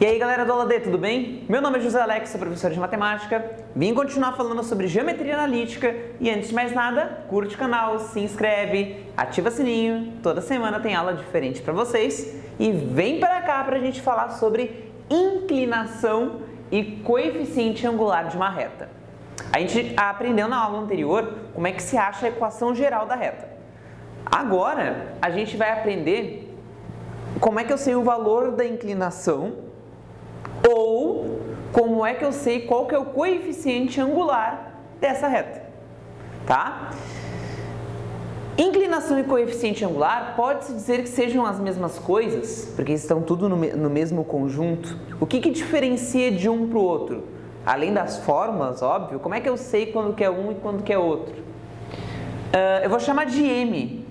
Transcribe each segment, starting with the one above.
E aí galera do Aula tudo bem? Meu nome é José Alex, sou professor de matemática. Vim continuar falando sobre geometria analítica e antes de mais nada, curte o canal, se inscreve, ativa o sininho. Toda semana tem aula diferente para vocês e vem para cá para a gente falar sobre inclinação e coeficiente angular de uma reta. A gente aprendeu na aula anterior como é que se acha a equação geral da reta. Agora a gente vai aprender como é que eu sei o valor da inclinação como é que eu sei qual que é o coeficiente angular dessa reta, tá? Inclinação e coeficiente angular pode-se dizer que sejam as mesmas coisas, porque estão tudo no, no mesmo conjunto. O que, que diferencia de um para o outro? Além das fórmulas, óbvio, como é que eu sei quando que é um e quando que é outro? Uh, eu vou chamar de m,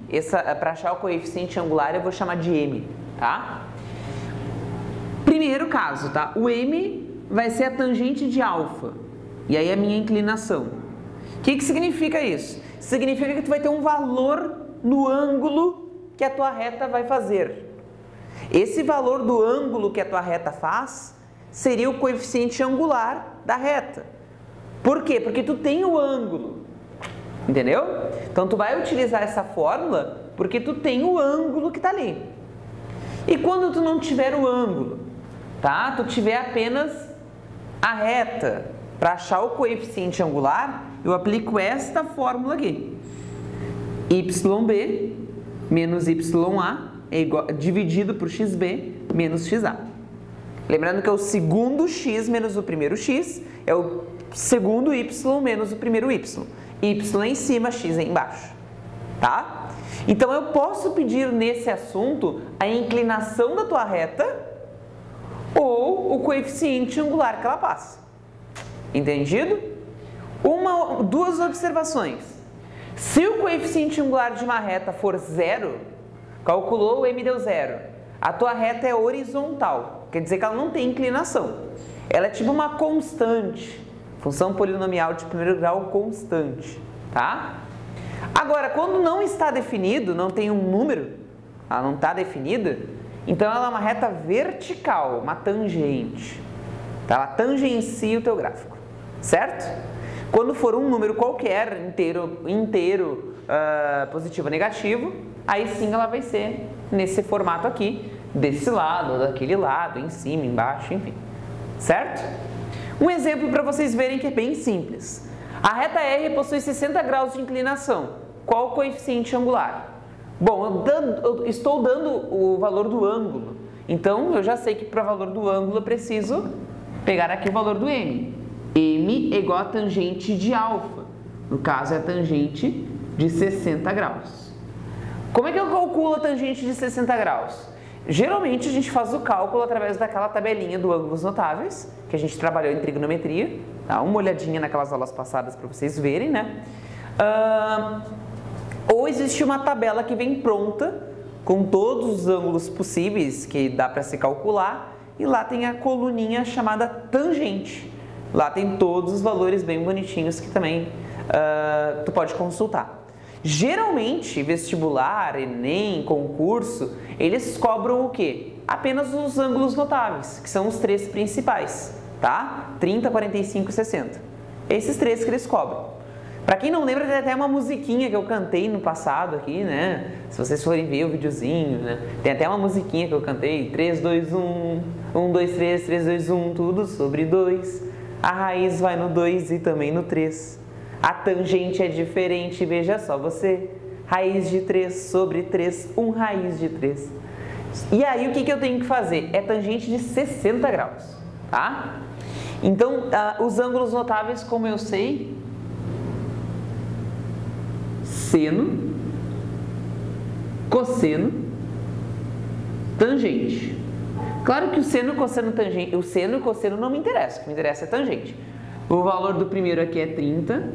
para achar o coeficiente angular eu vou chamar de m, tá? Primeiro caso, tá? O m vai ser a tangente de alfa. E aí a minha inclinação. O que, que significa isso? Significa que tu vai ter um valor no ângulo que a tua reta vai fazer. Esse valor do ângulo que a tua reta faz seria o coeficiente angular da reta. Por quê? Porque tu tem o ângulo. Entendeu? Então tu vai utilizar essa fórmula porque tu tem o ângulo que está ali. E quando tu não tiver o ângulo? tá? Tu tiver apenas a reta para achar o coeficiente angular, eu aplico esta fórmula aqui. YB menos YA é igual, dividido por XB menos XA. Lembrando que é o segundo x menos o primeiro x, é o segundo y menos o primeiro y. y em cima, x embaixo. Tá? Então eu posso pedir nesse assunto a inclinação da tua reta ou o coeficiente angular que ela passa. Entendido? Uma, duas observações. Se o coeficiente angular de uma reta for zero, calculou o m deu zero, a tua reta é horizontal, quer dizer que ela não tem inclinação. Ela é tipo uma constante, função polinomial de primeiro grau constante, tá? Agora, quando não está definido, não tem um número, ela não está definida, então ela é uma reta vertical, uma tangente. Tá? Ela tangencia o teu gráfico, certo? Quando for um número qualquer, inteiro, inteiro uh, positivo ou negativo, aí sim ela vai ser nesse formato aqui, desse lado, daquele lado, em cima, embaixo, enfim. Certo? Um exemplo para vocês verem que é bem simples. A reta R possui 60 graus de inclinação. Qual o coeficiente angular? Bom, eu, estou dando o valor do ângulo, então eu já sei que para o valor do ângulo eu preciso pegar aqui o valor do m. m é igual a tangente de alfa, no caso é a tangente de 60 graus. Como é que eu calculo a tangente de 60 graus? Geralmente a gente faz o cálculo através daquela tabelinha do ângulos notáveis, que a gente trabalhou em trigonometria, tá? uma olhadinha naquelas aulas passadas para vocês verem, né? Uh, ou existe uma tabela que vem pronta com todos os ângulos possíveis que dá para se calcular e lá tem a coluninha chamada tangente. Lá tem todos os valores bem bonitinhos que também uh, tu pode consultar. Geralmente, vestibular, Enem, concurso, eles cobram o quê? Apenas os ângulos notáveis, que são os três principais, tá? 30, 45 e 60. Esses três que eles cobram. Para quem não lembra, tem até uma musiquinha que eu cantei no passado aqui, né? Se vocês forem ver o videozinho, né? Tem até uma musiquinha que eu cantei, 3, 2, 1, 1, 2, 3, 3, 2, 1, tudo sobre 2. A raiz vai no 2 e também no 3. A tangente é diferente, veja só você. Raiz de 3 sobre 3, 1 raiz de 3. E aí o que, que eu tenho que fazer? É tangente de 60 graus, tá? Então, uh, os ângulos notáveis, como eu sei, seno, cosseno, tangente. Claro que o seno, cosseno, tangente, o seno e cosseno não me interessa, o que me interessa é tangente. O valor do primeiro aqui é 30,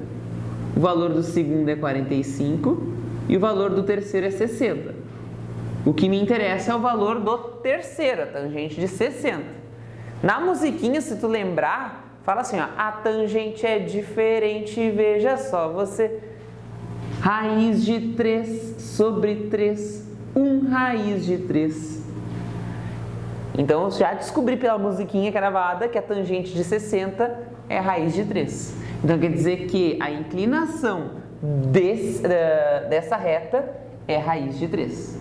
o valor do segundo é 45 e o valor do terceiro é 60. O que me interessa é o valor do terceiro, a tangente de 60. Na musiquinha, se tu lembrar, fala assim, ó, a tangente é diferente, veja só, você Raiz de 3 sobre 3, 1 raiz de 3. Então eu já descobri pela musiquinha gravada que a tangente de 60 é raiz de 3. Então quer dizer que a inclinação desse, uh, dessa reta é raiz de 3.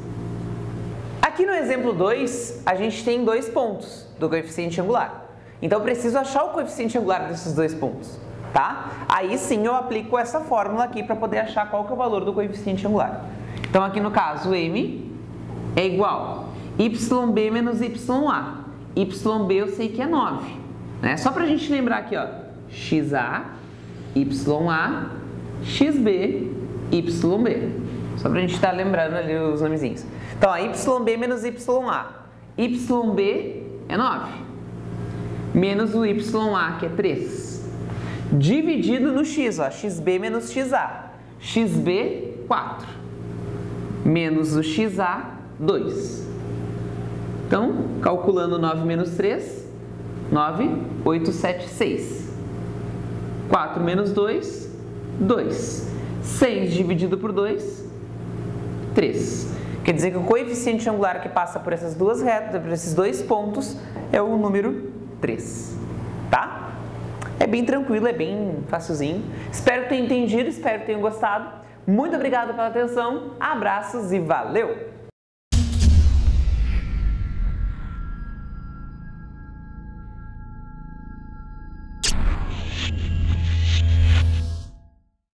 Aqui no exemplo 2, a gente tem dois pontos do coeficiente angular. Então eu preciso achar o coeficiente angular desses dois pontos, tá? Aí sim eu aplico essa fórmula aqui para poder achar qual que é o valor do coeficiente angular. Então aqui no caso, m é igual YB menos YA. YB eu sei que é 9. Né? Só para a gente lembrar aqui, ó. XA, YA, XB, YB. Só para a gente estar tá lembrando ali os nomezinhos. Então, ó, YB menos YA. YB é 9. Menos o YA, que é 3. Dividido no X, ó. XB menos XA. XB, 4. Menos o XA, 2. Então, calculando 9 menos 3, 9, 8, 7, 6. 4 menos 2, 2. 6 dividido por 2, 3. Quer dizer que o coeficiente angular que passa por essas duas retas, por esses dois pontos, é o número 3. Tá? É bem tranquilo, é bem facilzinho. Espero que tenham entendido, espero que tenham gostado. Muito obrigado pela atenção, abraços e valeu!